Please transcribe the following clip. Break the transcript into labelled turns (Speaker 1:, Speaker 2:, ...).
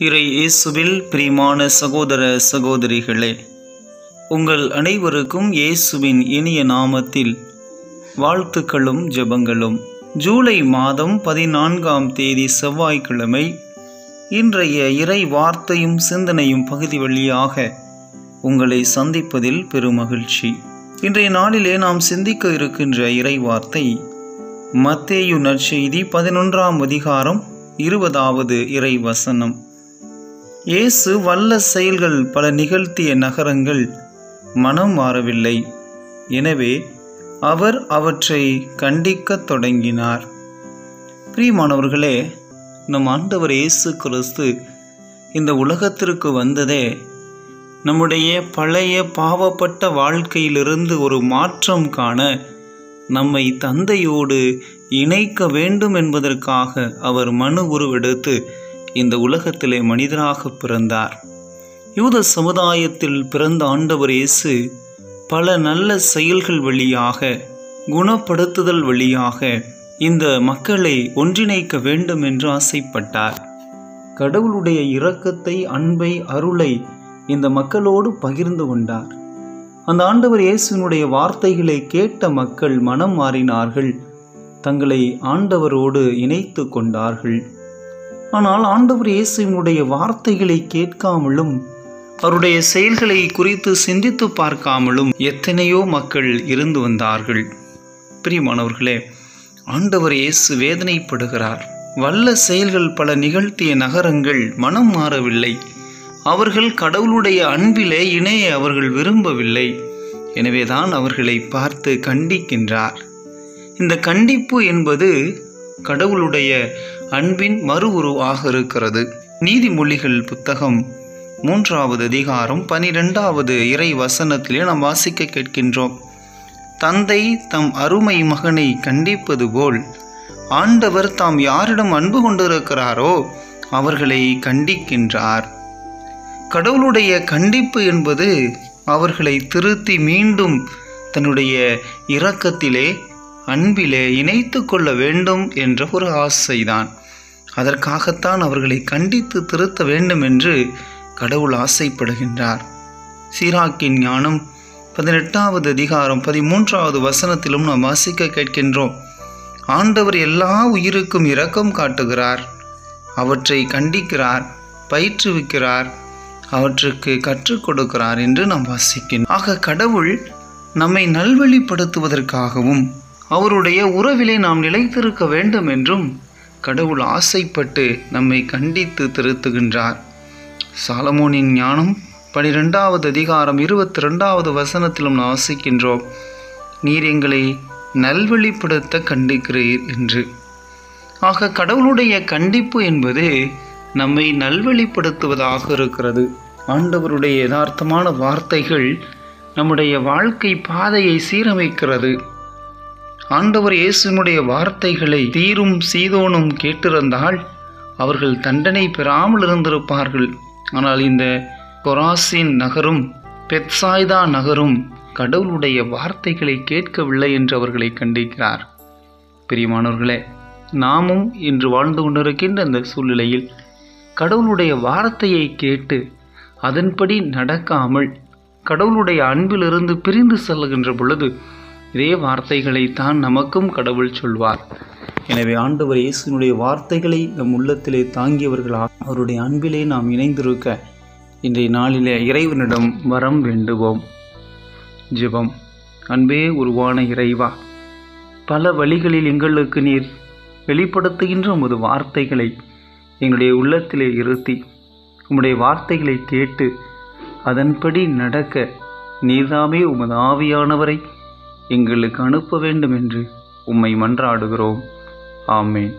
Speaker 1: இறை இயேசுவில் பிரியமான சகோதர சகோதரிகளே உங்கள் அனைவருக்கும் இயேசுவின் இனிய நாமத்தில் வாழ்த்துக்களும் ஜெபங்களும். ஜூலை மாதம் பதினான்காம் தேதி செவ்வாய்க்கிழமை இன்றைய இறை வார்த்தையும் சிந்தனையும் பகுதி வழியாக உங்களை சந்திப்பதில் பெருமகிழ்ச்சி. இன்றைய நாளிலே நாம் சிந்திக்க இருக்கின்ற இறை வார்த்தை மத்தேயு நற்செய்தி பதினொன்றாம் அதிகாரம் இருபதாவது இறை வசனம். இயேசு வல்ல செயல்கள் பல நிகழ்த்திய நகரங்கள் மனம் மாறவில்லை. எனவே அவர் அவற்றை கண்டிக்கத் தொடங்கினார். பிரியமானவர்களே நம் ஆண்டவர் இயேசு கிறிஸ்து இந்த உலகத்திற்கு வந்ததே நம்முடைய பழைய பாவப்பட்ட வாழ்க்கையிலிருந்து ஒரு மாற்றம் காண நம்மை தந்தையோடு இணைக்க வேண்டும் என்பதற்காக அவர் மனு உருவெடுத்து இந்த உலகத்திலே மனிதனாக பிறந்தார். யூத சமுதாயத்தில் பிறந்த ஆண்டவர் இயேசு பல நல்ல செயல்கள் வழியாக குணப்படுத்துதல் வழியாக இந்த மக்களை ஒன்றிணைக்க வேண்டும் என்று ஆசைப்பட்டார். கடவுளுடைய இரக்கத்தை அன்பை அருளை இந்த மக்களோடு பகிர்ந்து கொண்டார். அந்த ஆண்டவர் இயேசுனுடைய வார்த்தைகளை கேட்ட மக்கள் மனம் மாறினார்கள். தங்களை ஆண்டவரோடு இணைத்து கொண்டார்கள். ஆனால் ஆண்டவர் இயேசுவினுடைய வார்த்தைகளை கேட்காமலும் அவருடைய செயல்களை குறித்து சிந்தித்து பார்க்காமலும் எத்தனையோ மக்கள் இருந்து வந்தார்கள். பிரியமானவர்களே ஆண்டவர் இயேசு வேதனைப்படுகிறார். வல்ல செயல்கள் பல நிகழ்த்திய நகரங்கள் மனம் மாறவில்லை. அவர்கள் கடவுளுடைய அன்பிலே இணைய அவர்கள் விரும்பவில்லை. எனவேதான் அவர்களை பார்த்து கண்டிக்கின்றார். இந்த கண்டிப்பு என்பது கடவுளுடைய அன்பின் மறு உருவாக இருக்கிறது. நீதிமொழிகள் புத்தகம் மூன்றாவது அதிகாரம் பனிரெண்டாவது இறை வசனத்திலே நாம் வாசிக்க கேட்கின்றோம். தந்தை தம் அருமை மகனை கண்டிப்பது போல் ஆண்டவர் தாம் யாரிடம் அன்பு கொண்டிருக்கிறாரோ அவர்களை கண்டிக்கின்றார். கடவுளுடைய கண்டிப்பு என்பது அவர்களை திருத்தி மீண்டும் தன்னுடைய இரக்கத்திலே அன்பிலே இணைத்து கொள்ள வேண்டும் என்ற ஒரு ஆசைதான். அதற்காகத்தான் அவர்களை கண்டித்து திருத்த வேண்டும் என்று கடவுள் ஆசைப்படுகின்றார். சீராக்கின் ஞானம் பதினெட்டாவது அதிகாரம் பதிமூன்றாவது வசனத்திலும் நாம் வாசிக்க கேட்கின்றோம். ஆண்டவர் எல்லா உயிருக்கும் இரக்கம் காட்டுகிறார். அவற்றை கண்டிக்கிறார் பயிற்றுவிக்கிறார் அவற்றுக்கு கற்றுக் கொடுக்கிறார் என்று நாம் வாசிக்கின்றோம். ஆக கடவுள் நம்மை நல்வழிப்படுத்துவதற்காகவும் அவருடைய உறவிலே நாம் நிலைத்திருக்க வேண்டும் என்றும் கடவுள் ஆசைப்பட்டு நம்மை கண்டித்து திருத்துகின்றார். சாலமோனின் ஞானம் பனிரெண்டாவது அதிகாரம் இருபத்தி ரெண்டாவது வசனத்திலும் நாம் வாசிக்கின்றோம். நீர் எங்களை நல்வழிப்படுத்த கண்டிக்கிறீர் என்று. ஆக கடவுளுடைய கண்டிப்பு என்பது நம்மை நல்வழிப்படுத்துவதாக இருக்கிறது. ஆண்டவருடைய யதார்த்தமான வார்த்தைகள் நம்முடைய வாழ்க்கை பாதையை சீரமைக்கிறது. ஆண்டவர் இயேசுனுடைய வார்த்தைகளை தீரும் சீதோனும் கேட்டிருந்தால் அவர்கள் தண்டனை பெறாமல் இருந்திருப்பார்கள். ஆனால் இந்த கொராசின் நகரும் பெத்சாய்தா நகரும் கடவுளுடைய வார்த்தைகளை கேட்கவில்லை என்று அவர்களை கண்டிக்கிறார். பிரியமானவர்களே நாமும் இன்று வாழ்ந்து கொண்டிருக்கின்ற இந்த சூழ்நிலையில் கடவுளுடைய வார்த்தையை கேட்டு அதன்படி நடக்காமல் கடவுளுடைய அன்பிலிருந்து பிரிந்து செல்லுகின்ற பொழுது இதே வார்த்தைகளை தான் நமக்கும் கடவுள் சொல்வார். எனவே ஆண்டவர் இயேசுனுடைய வார்த்தைகளை நம் உள்ளத்திலே தாங்கியவர்களாக அவருடைய அன்பிலே நாம் இணைந்திருக்க இன்றைய நாளிலே இறைவனிடம் வரம் வேண்டுவோம். ஜெபம். அன்பே உருவான இறைவா பல வழிகளில் எங்களுக்கு நீர் வெளிப்படுத்துகின்ற உமது வார்த்தைகளை எங்களுடைய உள்ளத்திலே இருத்தி உம்முடைய வார்த்தைகளை கேட்டு அதன்படி நடக்க நீதாமே உமது ஆவியானவரை எங்களுக்கு அனுப்ப வேண்டும் என்று உம்மை மன்றாடுகிறோம். ஆமேன்.